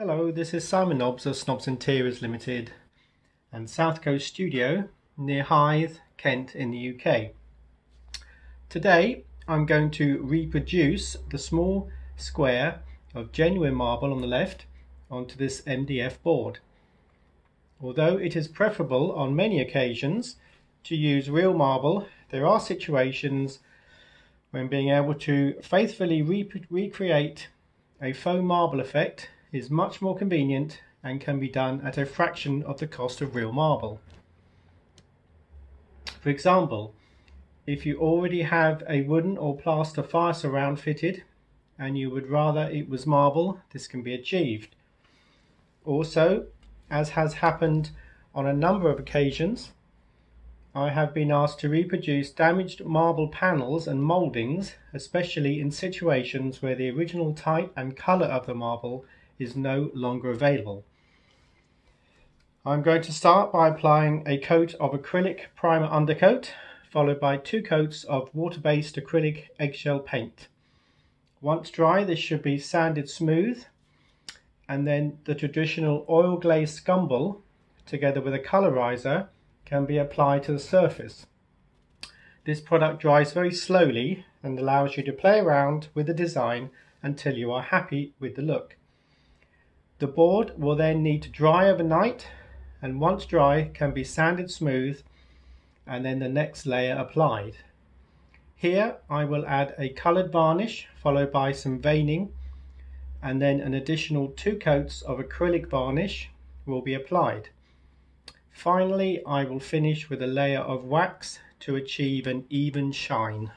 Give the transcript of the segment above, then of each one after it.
Hello, this is Simon Nobbs of Snobs Interiors Limited and South Coast Studio near Hythe, Kent in the UK. Today I'm going to reproduce the small square of genuine marble on the left onto this MDF board. Although it is preferable on many occasions to use real marble, there are situations when being able to faithfully re recreate a faux marble effect is much more convenient and can be done at a fraction of the cost of real marble. For example, if you already have a wooden or plaster fire surround fitted and you would rather it was marble, this can be achieved. Also, as has happened on a number of occasions, I have been asked to reproduce damaged marble panels and mouldings, especially in situations where the original type and colour of the marble is no longer available. I'm going to start by applying a coat of acrylic primer undercoat, followed by two coats of water-based acrylic eggshell paint. Once dry, this should be sanded smooth, and then the traditional oil glazed scumble, together with a colorizer, can be applied to the surface. This product dries very slowly and allows you to play around with the design until you are happy with the look. The board will then need to dry overnight and once dry can be sanded smooth and then the next layer applied. Here I will add a coloured varnish followed by some veining and then an additional two coats of acrylic varnish will be applied. Finally I will finish with a layer of wax to achieve an even shine.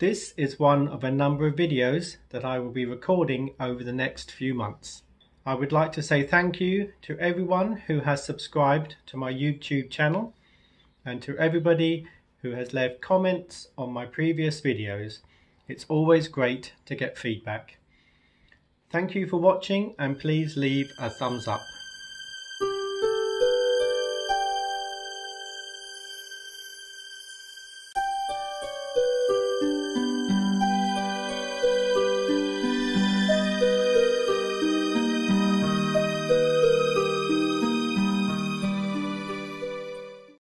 This is one of a number of videos that I will be recording over the next few months. I would like to say thank you to everyone who has subscribed to my YouTube channel and to everybody who has left comments on my previous videos. It's always great to get feedback. Thank you for watching and please leave a thumbs up.